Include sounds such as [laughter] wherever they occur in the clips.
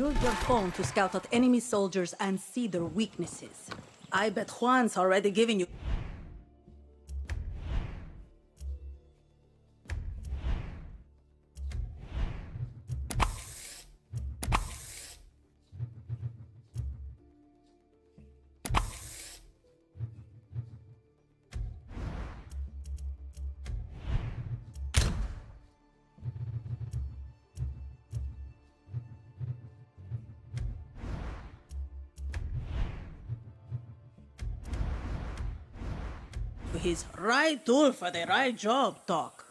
Use your phone to scout out enemy soldiers and see their weaknesses. I bet Juan's already giving you. Right tool for the right job, Doc.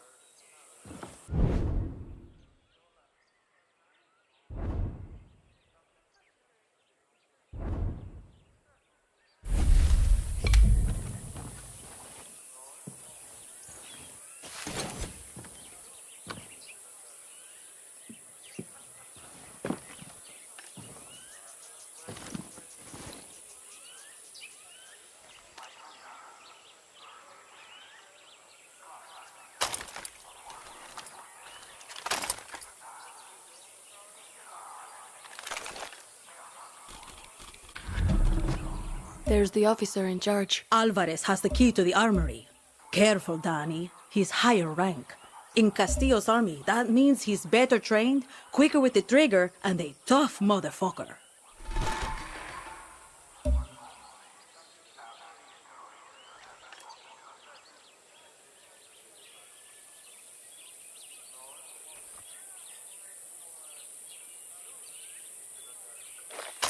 There's the officer in charge. Alvarez has the key to the armory. Careful, Dani. He's higher rank. In Castillo's army, that means he's better trained, quicker with the trigger, and a tough motherfucker.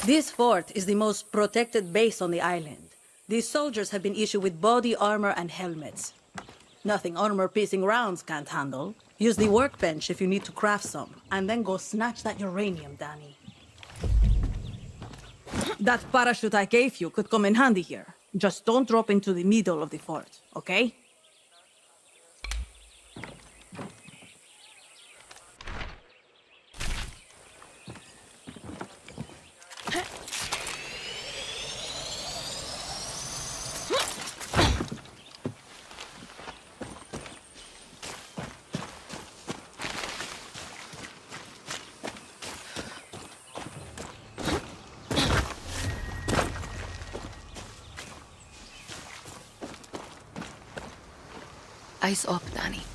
This fort is the most protected base on the island. These soldiers have been issued with body armor and helmets. Nothing armor-piercing rounds can't handle. Use the workbench if you need to craft some, and then go snatch that uranium, Dani. That parachute I gave you could come in handy here. Just don't drop into the middle of the fort, okay? Eyes up, Dani.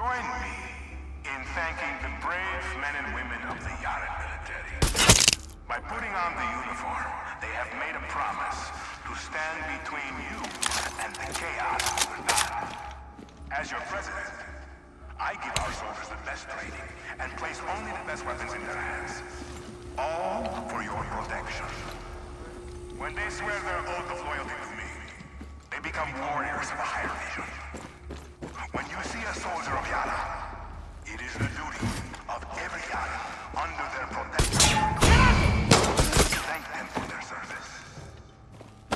Join me in thanking the brave men and women of the Yaran military. By putting on the uniform, they have made a promise to stand between you and the chaos. As your president, I give our soldiers the best training and place only the best weapons in their hands. All for your protection. When they swear their oath of loyalty to me, they become warriors of a higher vision.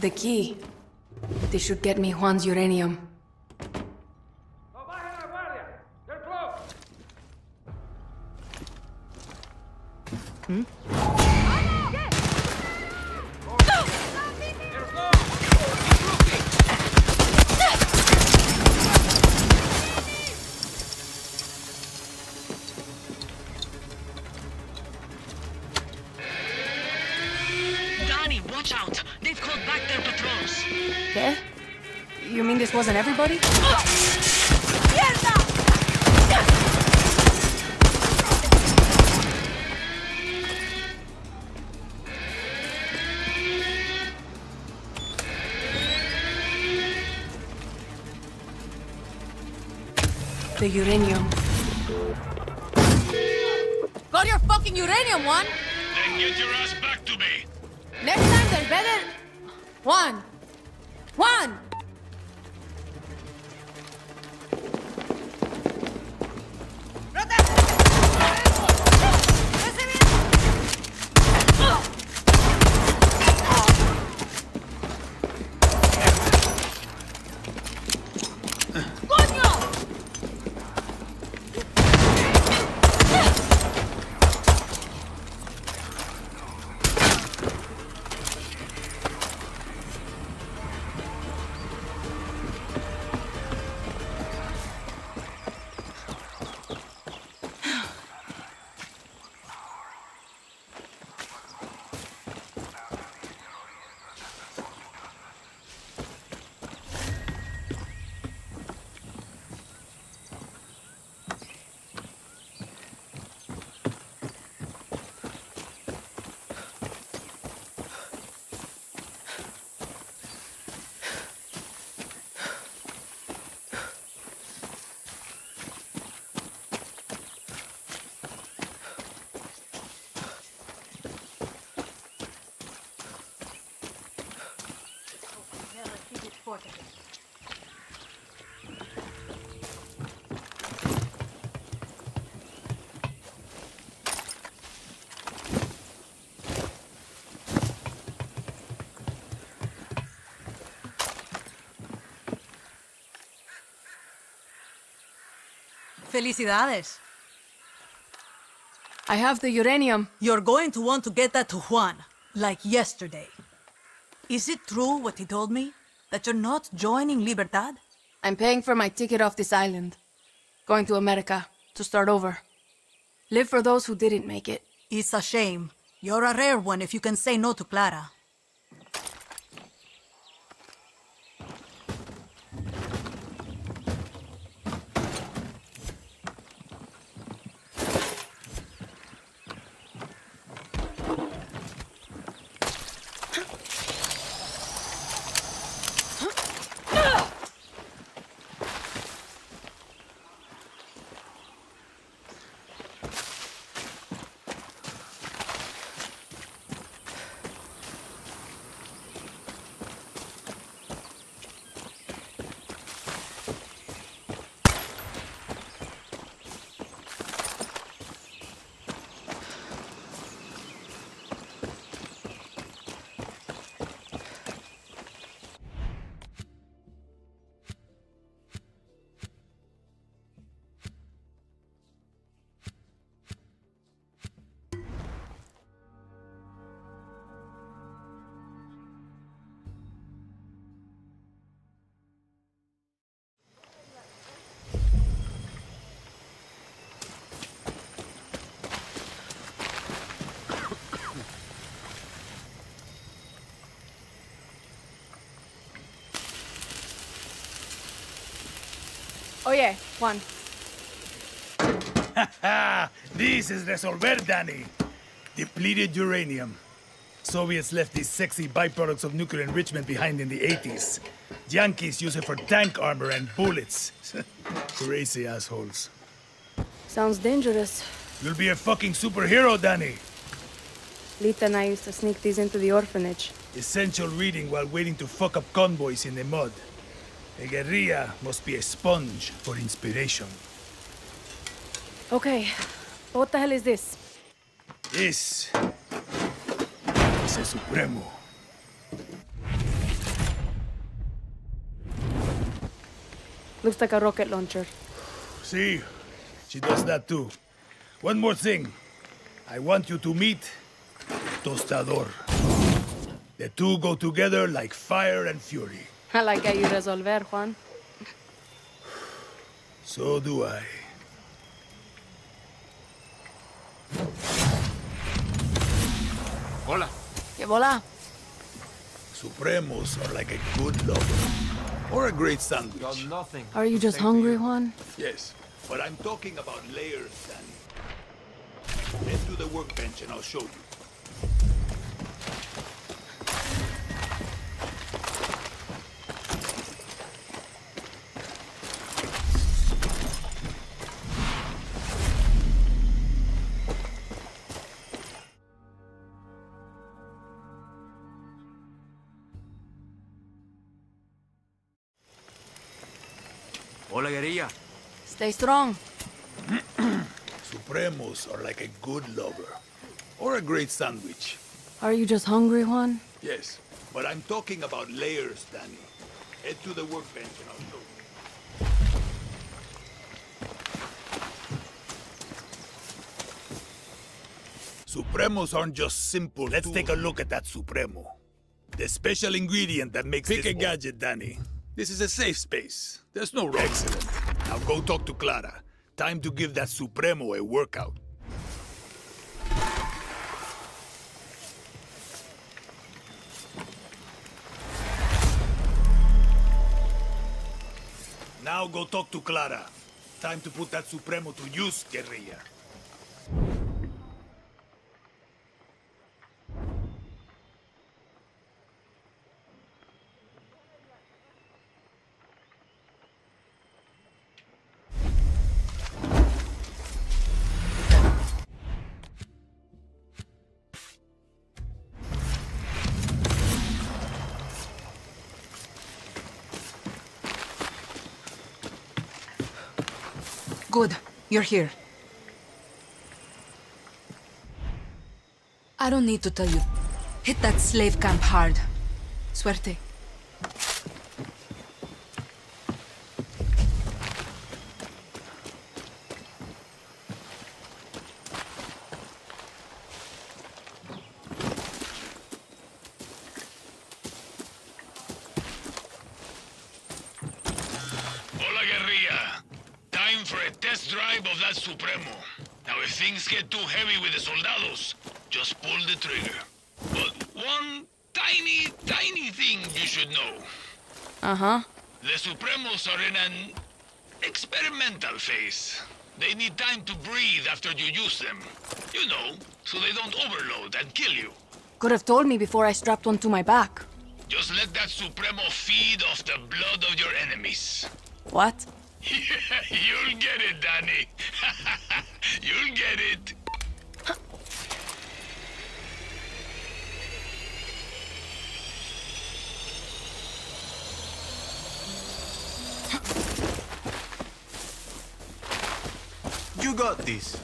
The key. This should get me Juan's uranium. Uranium. Felicidades. I have the uranium. You're going to want to get that to Juan, like yesterday. Is it true what he told me? That you're not joining Libertad? I'm paying for my ticket off this island. Going to America to start over. Live for those who didn't make it. It's a shame. You're a rare one if you can say no to Clara. Yeah, Juan. [laughs] this is Resolver, Dani. Depleted uranium. Soviets left these sexy byproducts of nuclear enrichment behind in the 80s. Yankees use it for tank armor and bullets. [laughs] Crazy assholes. Sounds dangerous. You'll be a fucking superhero, Dani. Lita and I used to sneak these into the orphanage. Essential reading while waiting to fuck up convoys in the mud. A guerrilla must be a sponge for inspiration. Okay, what the hell is this? This is a Supremo. Looks like a rocket launcher. See, she does that too. One more thing. I want you to meet Tostador. The two go together like fire and fury. I [laughs] like how you resolver, Juan. So do I. Hola. Que vola. Supremos are like a good lover. Or a great sandwich. Got nothing. Are you just hungry, Juan? Yes, but I'm talking about layers, Dani. Head to the workbench and I'll show you. Stay strong. [clears throat] Supremos are like a good lover. Or a great sandwich. Are you just hungry, Juan? Yes, but I'm talking about layers, Dani. Head to the workbench and I'll show you. Supremos aren't just simple. Let's take a look at that Supremo. The special ingredient that makes Pick a gadget, Dani. This is a safe space. There's no wrong. Excellent. Now go talk to Clara. Time to give that Supremo a workout. Now go talk to Clara. Time to put that Supremo to use, guerrilla. Good. You're here. I don't need to tell you. Hit that slave camp hard. Suerte. Hola, guerrilla. Time for a test drive of that Supremo. Now, if things get too heavy with the soldados, just pull the trigger. But one tiny, tiny thing you should know. Uh-huh. The Supremos are in an experimental phase. They need time to breathe after you use them. You know, so they don't overload and kill you. Could have told me before I strapped one to my back. Just let that Supremo feed off the blood of your enemies. What? [laughs] You'll get it, Dani. [laughs] You'll get it. Got this.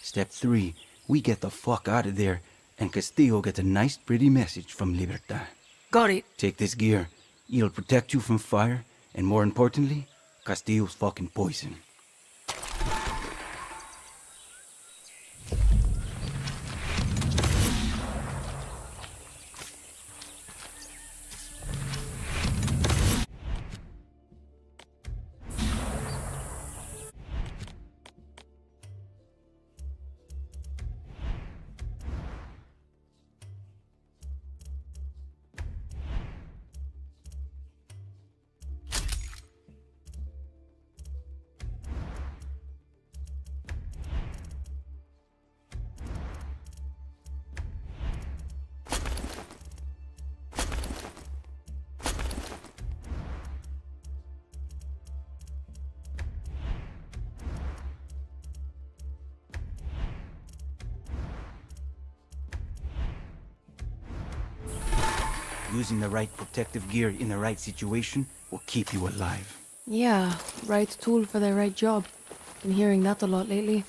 Step three, we get the fuck out of there, and Castillo gets a nice pretty message from Libertad. Got it. Take this gear. It'll protect you from fire, and more importantly, Castillo's fucking poison. Protective gear in the right situation will keep you alive. Yeah, right tool for the right job. Been hearing that a lot lately.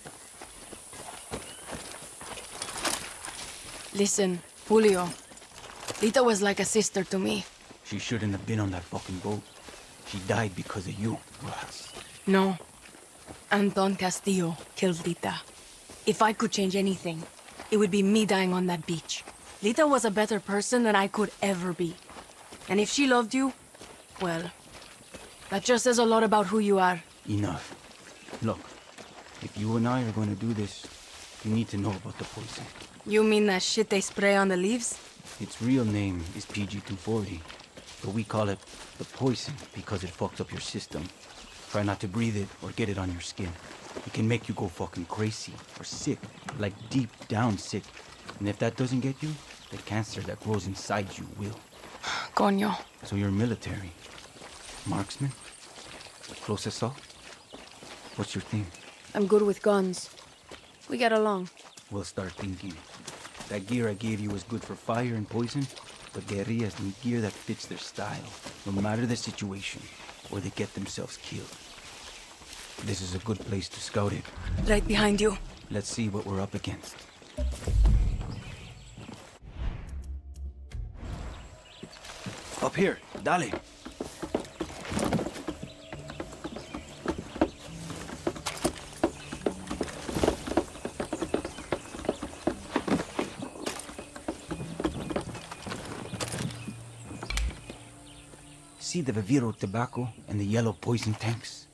Listen, Julio. Lita was like a sister to me. She shouldn't have been on that fucking boat. She died because of you, Rojas. No. Anton Castillo killed Lita. If I could change anything, it would be me dying on that beach. Lita was a better person than I could ever be. And if she loved you, well, that just says a lot about who you are. Enough. Look, if you and I are going to do this, you need to know about the poison. You mean that shit they spray on the leaves? Its real name is PG-240, but we call it the poison because it fucks up your system. Try not to breathe it or get it on your skin. It can make you go fucking crazy or sick, like deep down sick. And if that doesn't get you, the cancer that grows inside you will. Coño. So you're military. Marksman? Close assault? What's your thing? I'm good with guns. We get along. We'll start thinking. That gear I gave you is good for fire and poison, but guerrillas need gear that fits their style, no matter the situation, or they get themselves killed. This is a good place to scout it. Right behind you. Let's see what we're up against. Up here, dale. See the Viviro tobacco and the yellow poison tanks?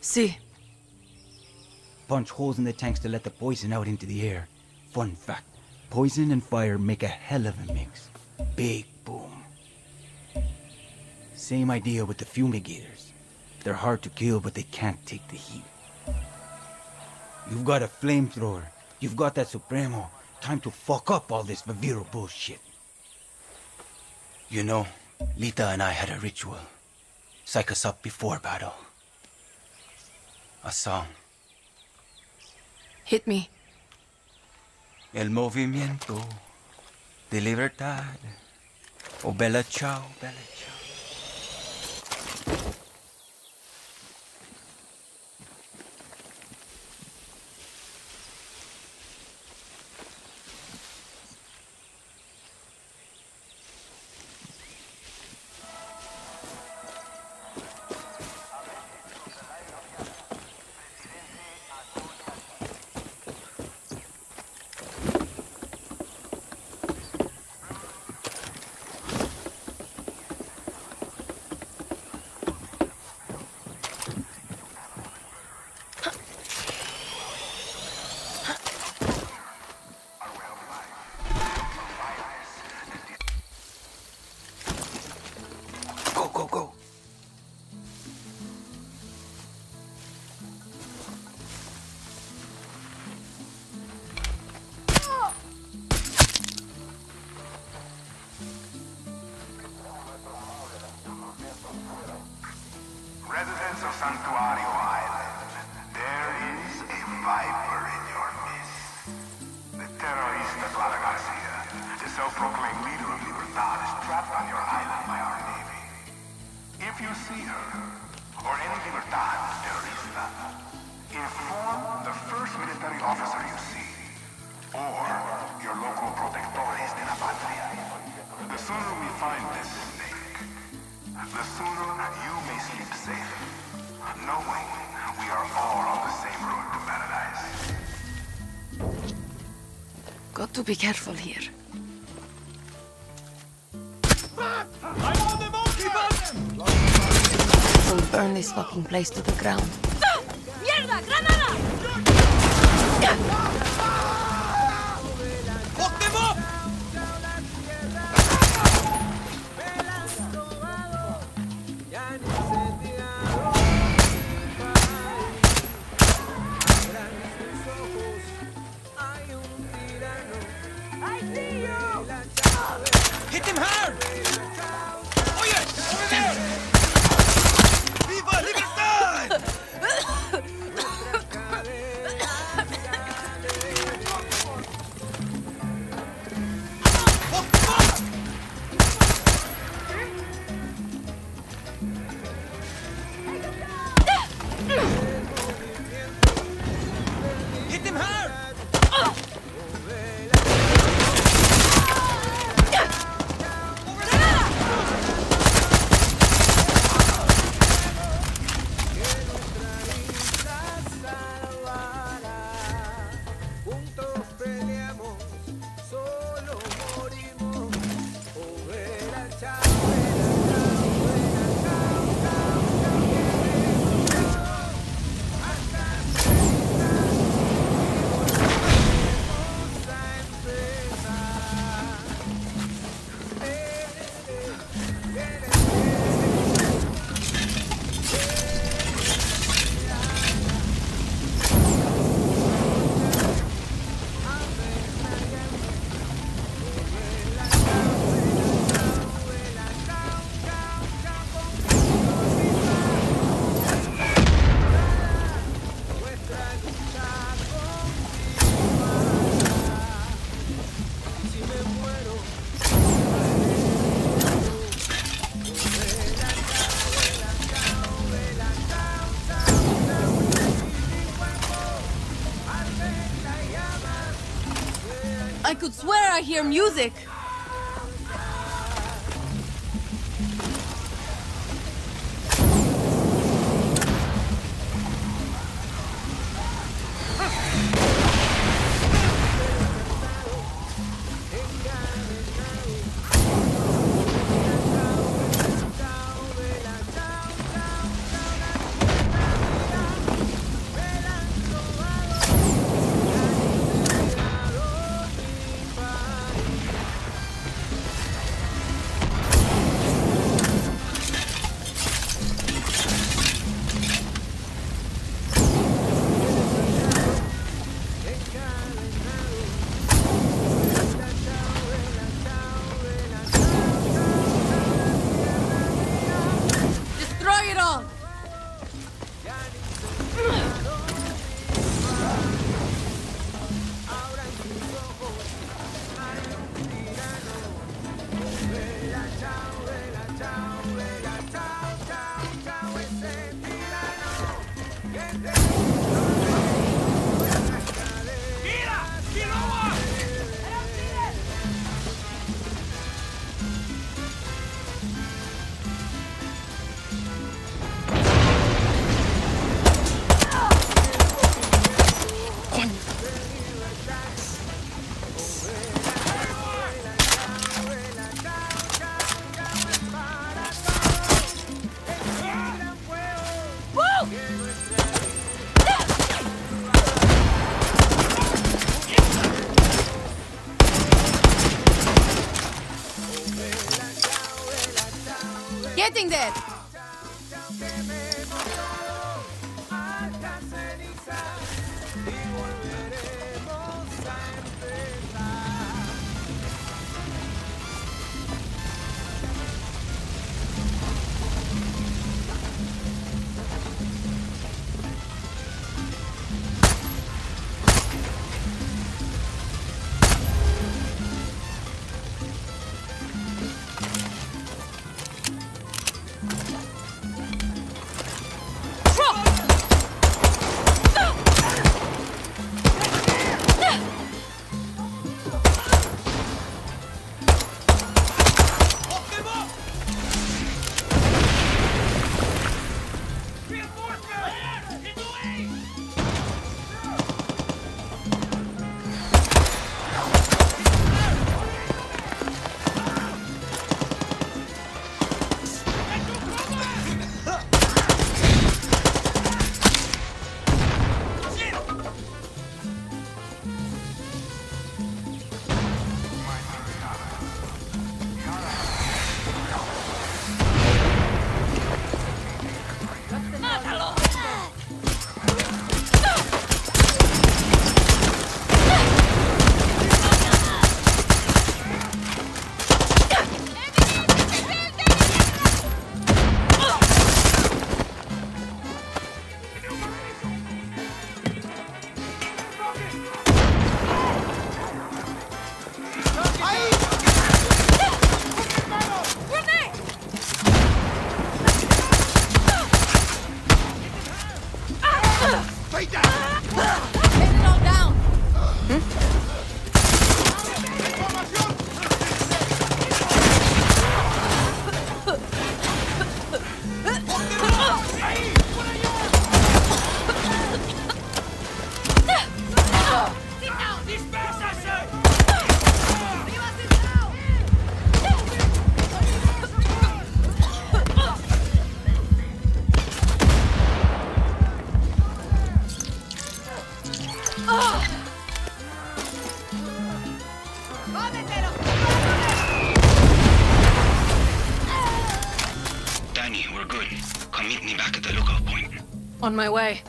See. Punch holes in the tanks to let the poison out into the air. Fun fact, poison and fire make a hell of a mix. Big. Same idea with the fumigators. They're hard to kill, but they can't take the heat. You've got a flamethrower. You've got that Supremo. Time to fuck up all this Viviro bullshit. You know, Lita and I had a ritual. Psych us up before battle. A song. Hit me. El movimiento de libertad. Oh, bella ciao, bella ciao. to be careful here. We'll burn this fucking place to the ground. Mierda, granada! I hear music. getting there. On my way.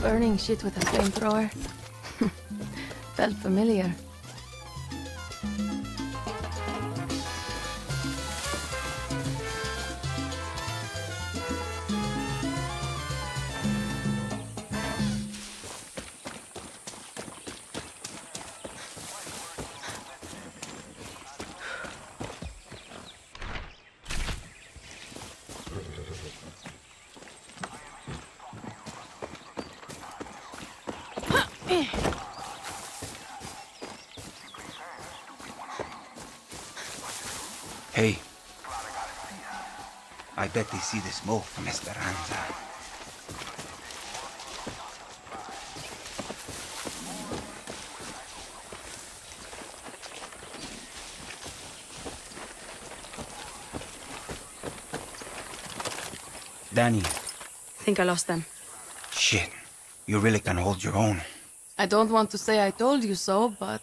Burning shit with a flamethrower. [laughs] Felt familiar. Bet they see the smoke from Esperanza. Dani, Think I lost them. shit. You really can hold your own. I don't want to say I told you so, but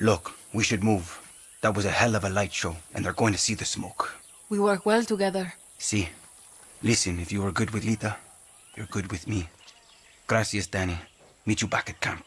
Look, we should move. That was a hell of a light show, and they're going to see the smoke. We work well together. See, listen, if you are good with Lita, you're good with me. Gracias, Dani. Meet you back at camp.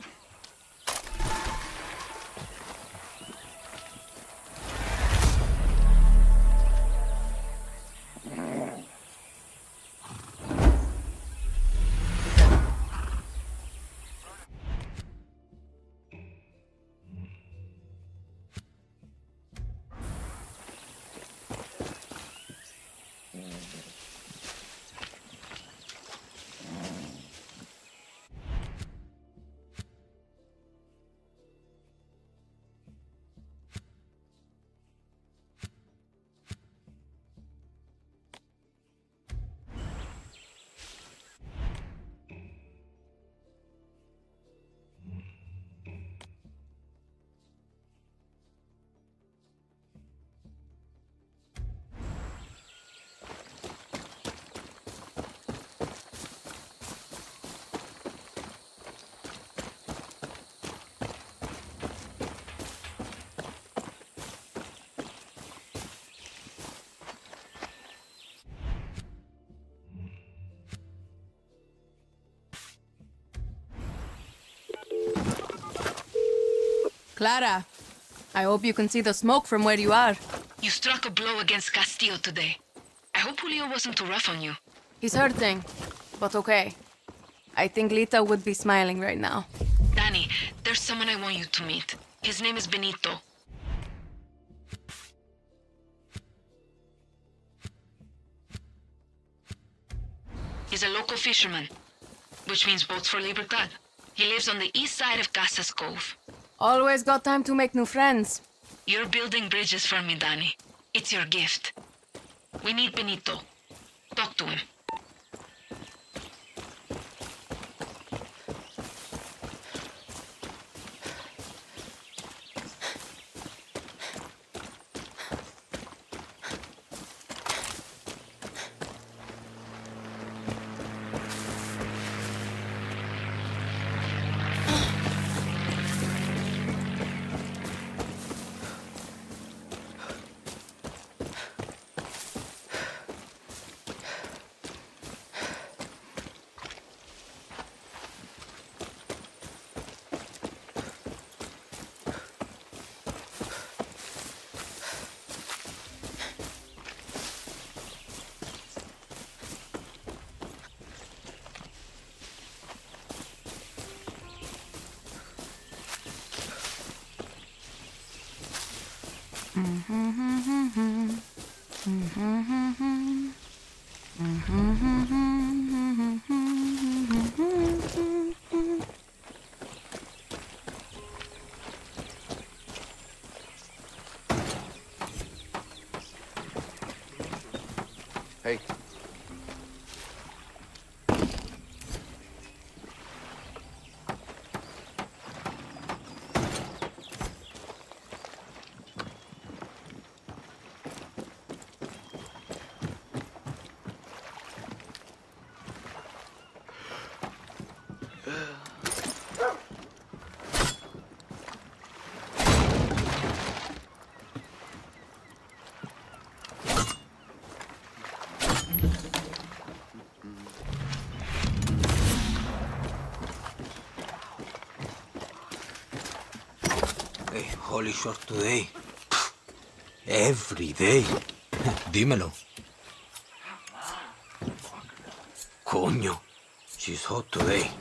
Clara, I hope you can see the smoke from where you are. You struck a blow against Castillo today. I hope Julio wasn't too rough on you. He's hurting, but okay. I think Lita would be smiling right now. Dani, there's someone I want you to meet. His name is Benito. He's a local fisherman, which means boats for Libertad. He lives on the east side of Casas Cove. Always got time to make new friends. You're building bridges for me, Dani. It's your gift. We need Benito. Talk to him. Mm-hmm. mm-hmm. mm-hmm. mm-hmm. Holy short today. Every day. [laughs] Dímelo. Coño. She's hot today.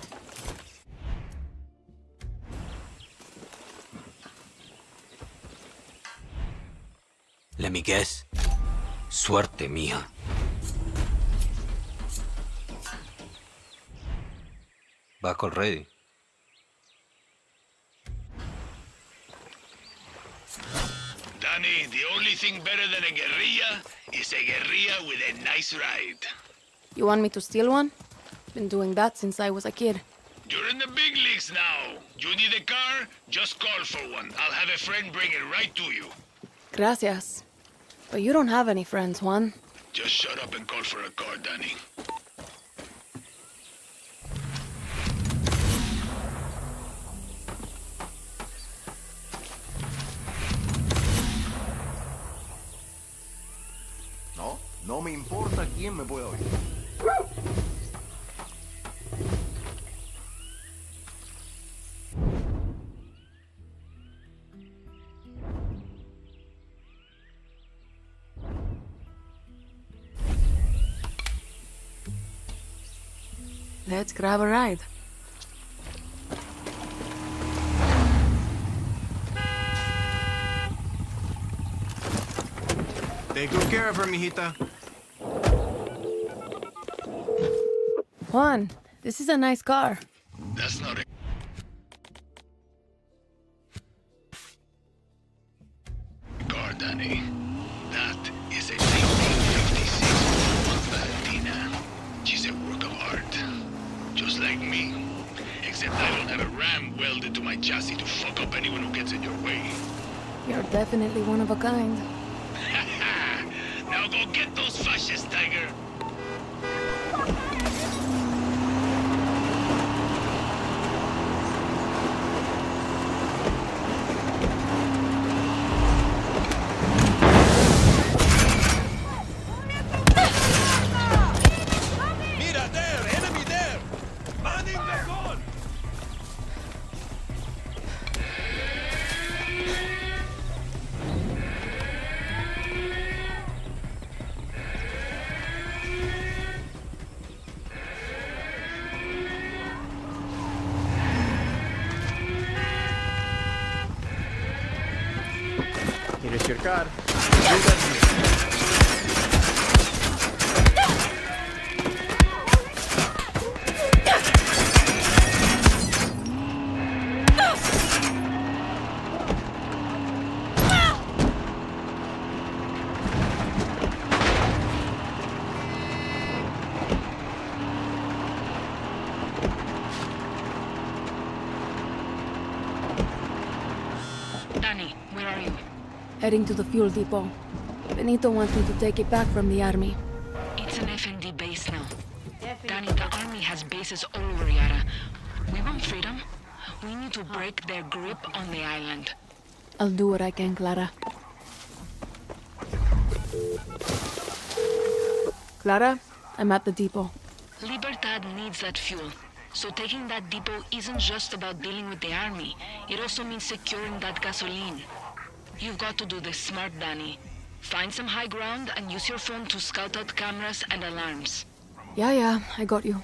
Let me guess. Suerte, mija. Back already. Nice ride. You want me to steal one? Been doing that since I was a kid. You're in the big leagues now. You need a car? Just call for one. I'll have a friend bring it right to you. Gracias. But you don't have any friends, Juan. Just shut up and call for a car, Dani. Grab a ride. Take good care of her, mijita. Juan, this is a nice car. That's not a Heading to the fuel depot. Benito wants me to take it back from the army. It's an FND base now. Dani, the army has bases all over Yara. We want freedom. We need to break their grip on the island. I'll do what I can, Clara. Clara, I'm at the depot. Libertad needs that fuel. So taking that depot isn't just about dealing with the army. It also means securing that gasoline. You've got to do this smart, Dani. Find some high ground and use your phone to scout out cameras and alarms. Yeah, yeah, I got you.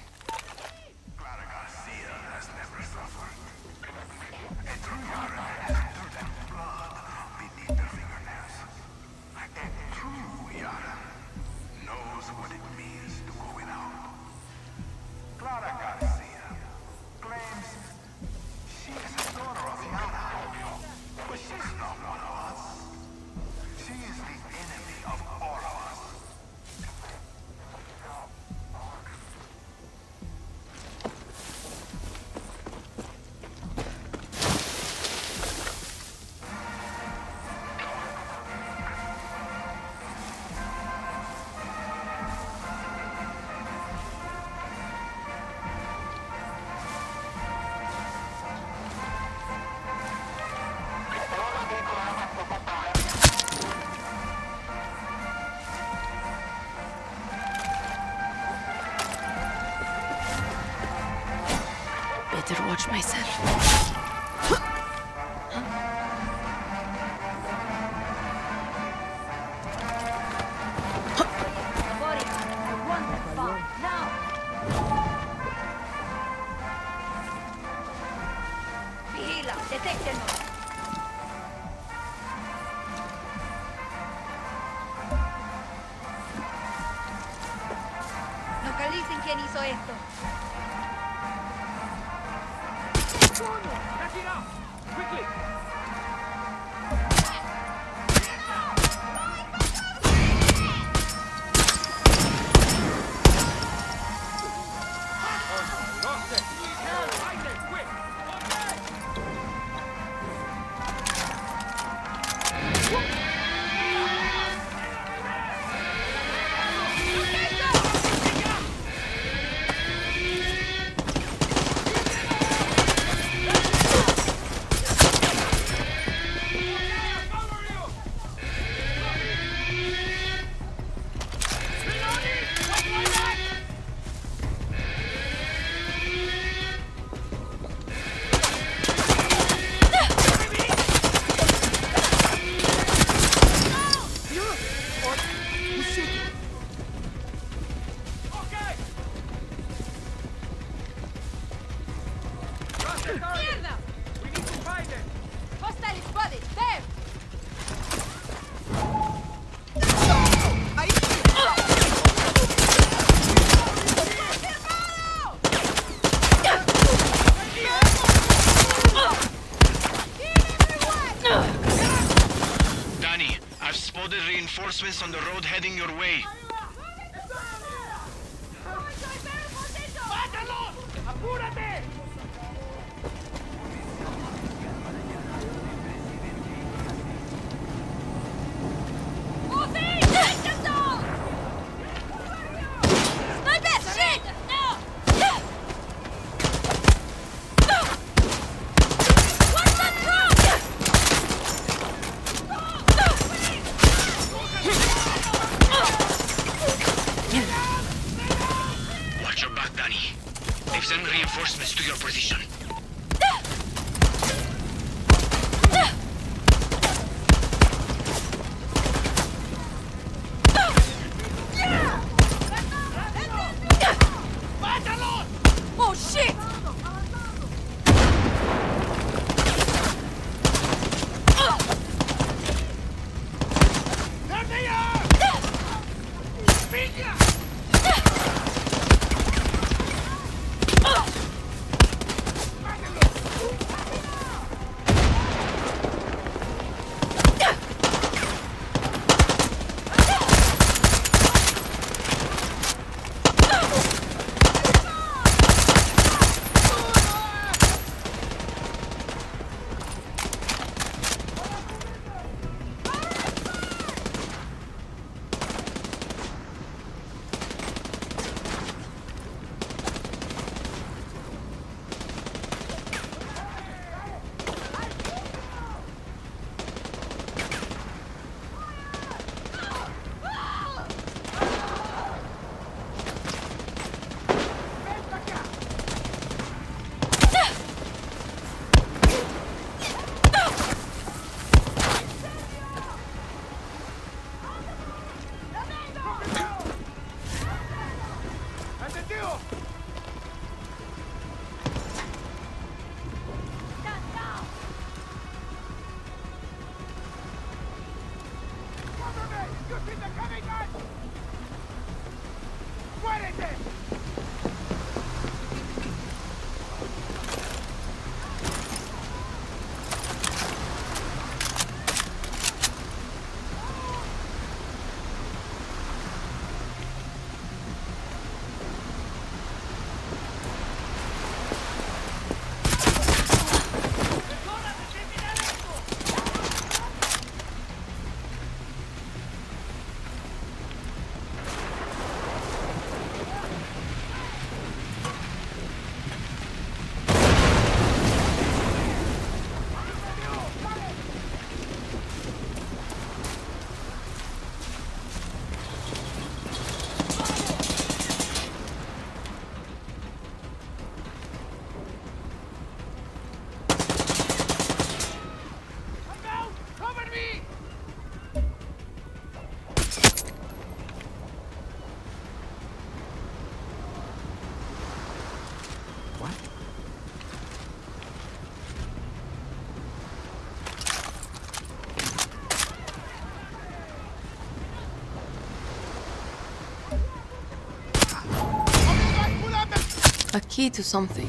Key to something.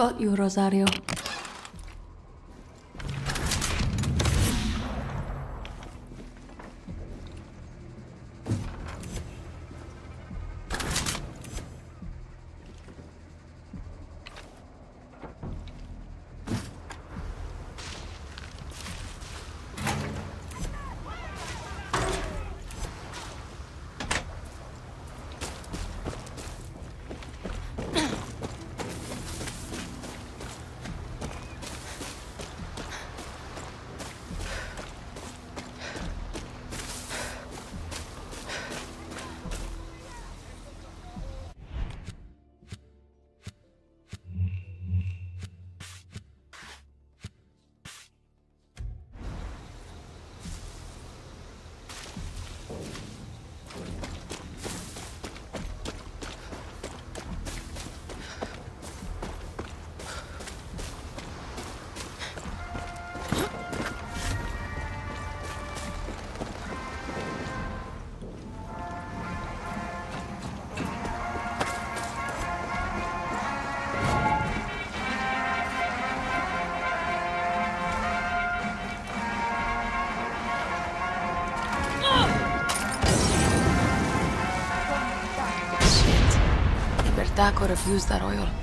Got you, Rosario. Libertad could have used that oil.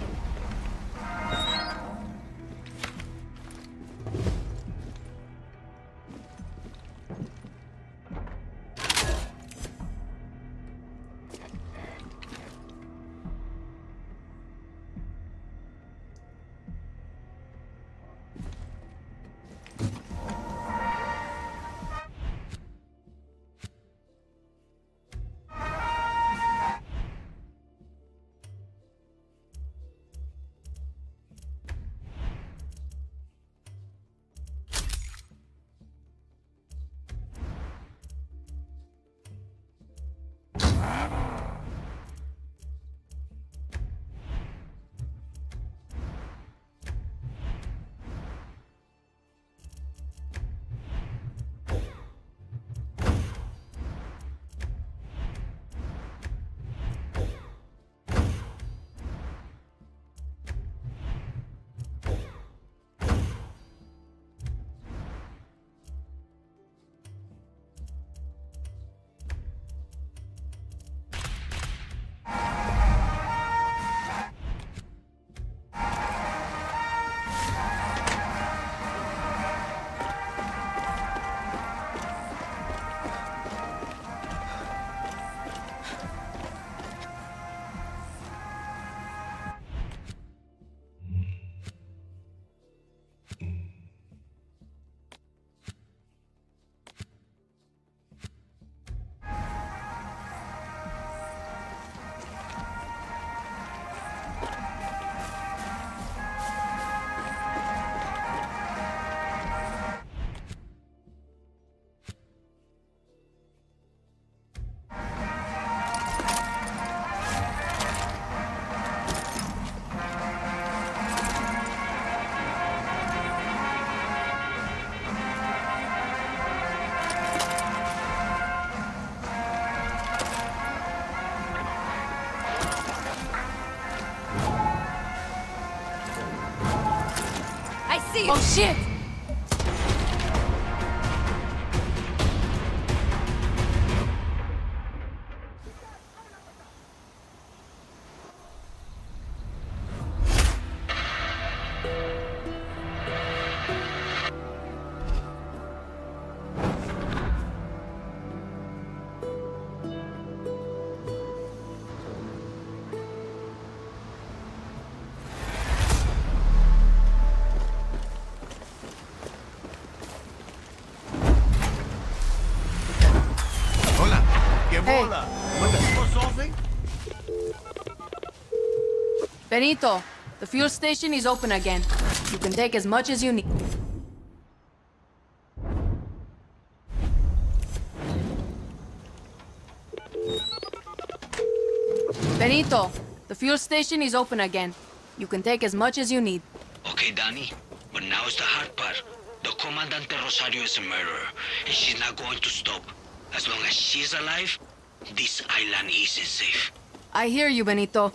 Oh shit! Benito, the fuel station is open again. You can take as much as you need. Benito, the fuel station is open again. You can take as much as you need. Okay, Dani. But now is the hard part. The Comandante Rosario is a murderer, and she's not going to stop. As long as she's alive, this island isn't safe. I hear you, Benito.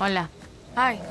Hola. Hi.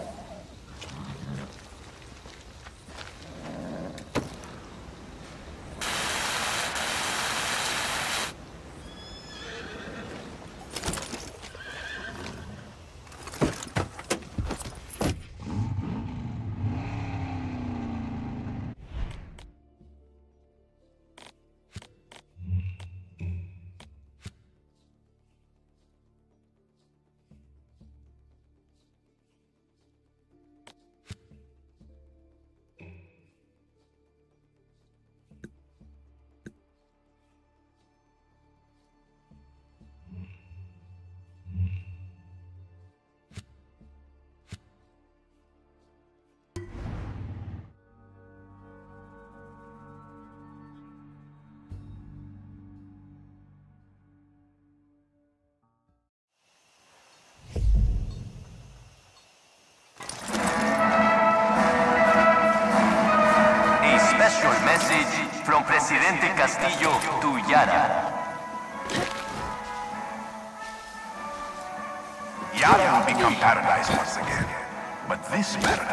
But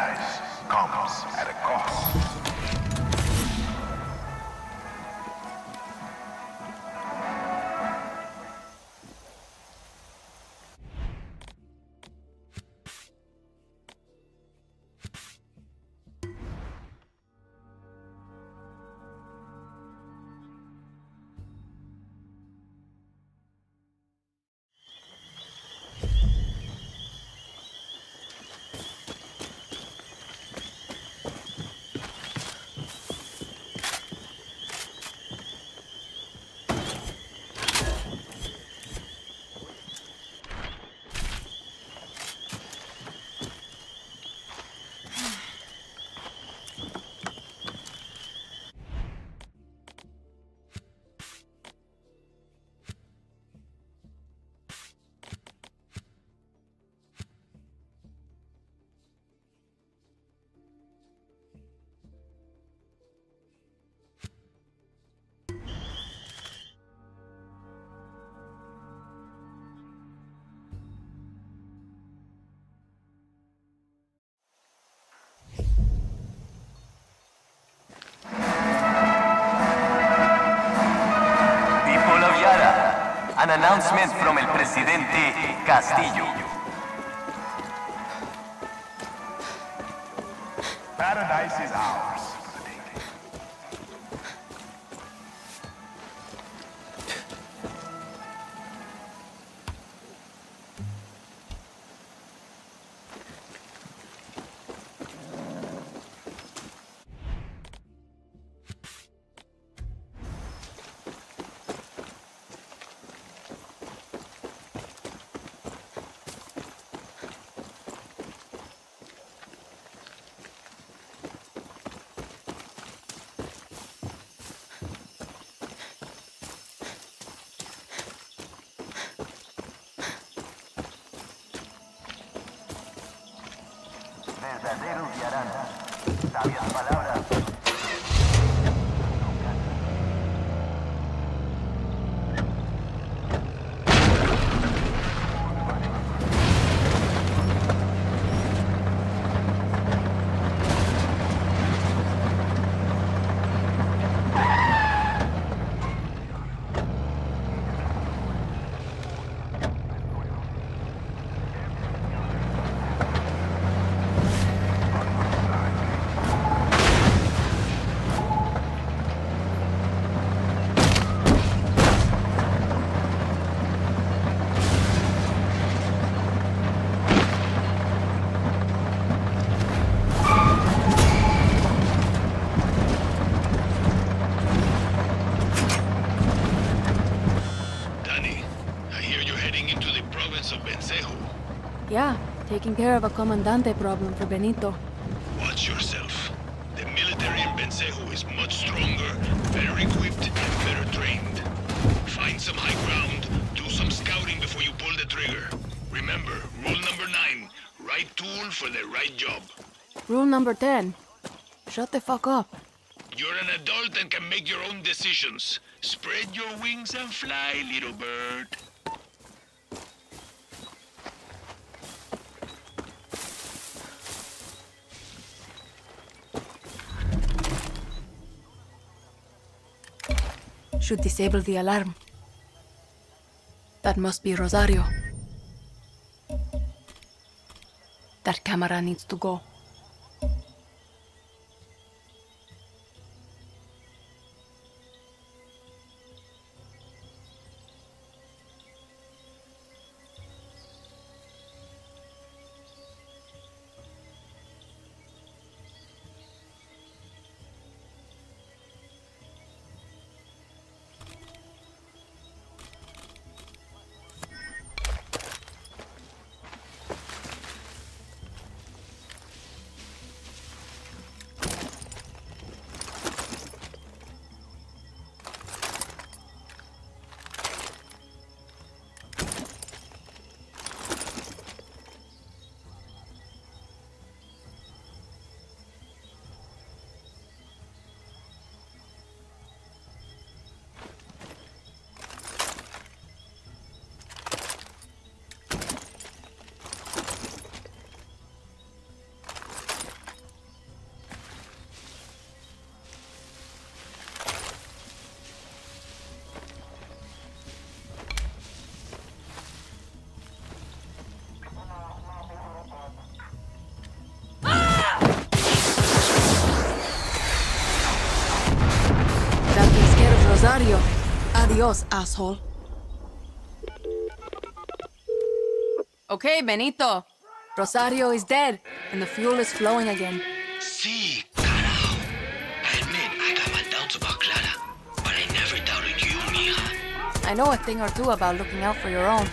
an announcement from el Presidente Castillo. Paradise is ours. Taking care of a comandante problem for Benito. Watch yourself. The military in Bencejo is much stronger, better equipped, and better trained. Find some high ground, do some scouting before you pull the trigger. Remember, rule number nine, right tool for the right job. Rule number 10. Shut the fuck up. You're an adult and can make your own decisions. Spread your wings and fly, little bird. Should disable the alarm. That must be Rosario. That camera needs to go. Adios, asshole. Okay, Benito. Rosario is dead, and the fuel is flowing again. See, carajo. I admit I got my doubts about Clara, but I never doubted you, mija. I know a thing or two about looking out for your own.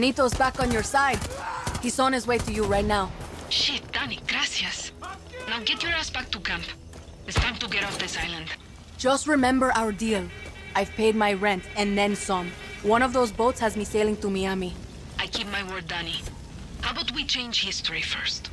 Benito's back on your side. He's on his way to you right now. Shit, Dani, gracias. Now get your ass back to camp. It's time to get off this island. Just remember our deal. I've paid my rent and then some. One of those boats has me sailing to Miami. I keep my word, Dani. How about we change history first?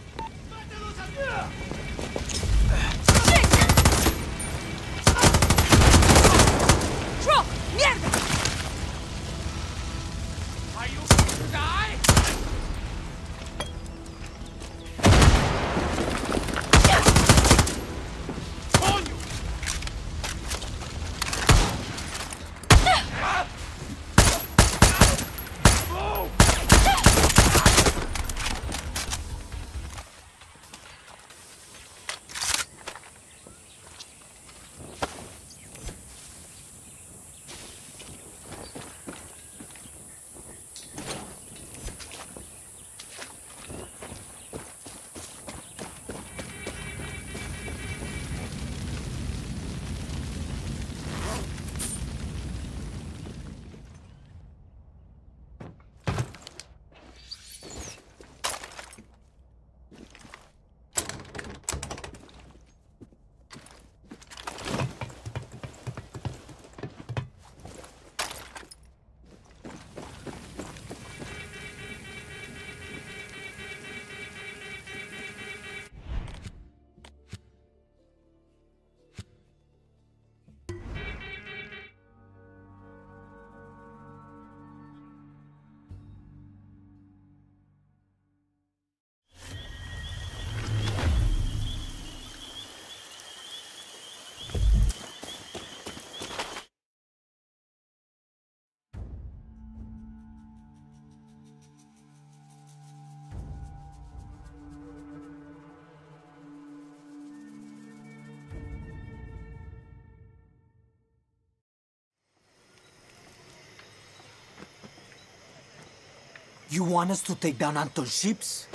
You want us to take down Anton's ships?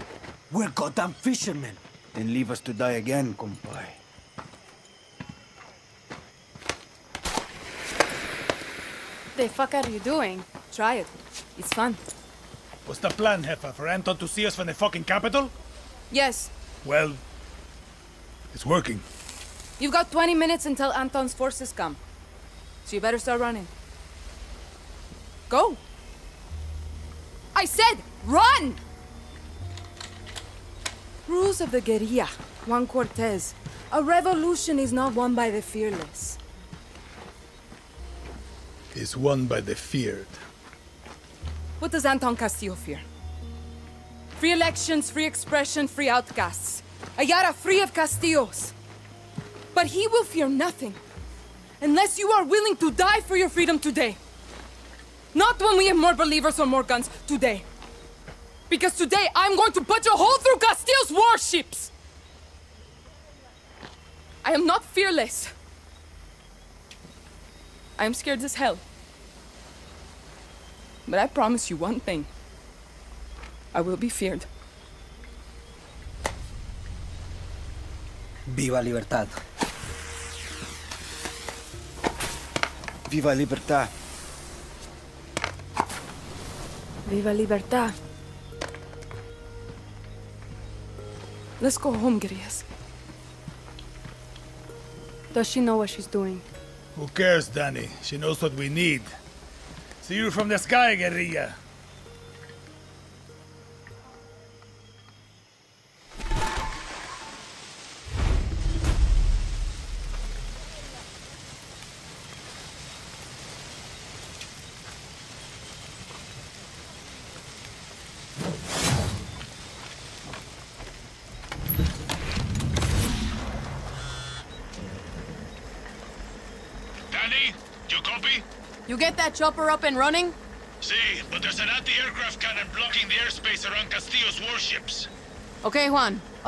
We're goddamn fishermen. Then leave us to die again, compay. The fuck are you doing? Try it. It's fun. What's the plan, Jefa? For Anton to see us from the fucking capital? Yes, Well, it's working. you've got 20 minutes until Anton's forces come. So you better start running. Go! I said, run! Rules of the guerrilla, Juan Cortez. A revolution is not won by the fearless. It's won by the feared. What does Anton Castillo fear? Free elections, free expression, free outcasts. A Yara free of Castillos. But he will fear nothing. Unless you are willing to die for your freedom today. Not when we have more believers or more guns. Today. Because today I'm going to put a hole through Castillo's warships! I am not fearless. I am scared as hell. But I promise you one thing. I will be feared. Viva Libertad. Viva Libertad. Viva Libertad. Let's go home, Grias. Does she know what she's doing? Who cares, Dani? She knows what we need. See you from the sky, guerrilla. That chopper up and running? See, but there's an anti-aircraft cannon blocking the airspace around Castillo's warships. Okay, Juan.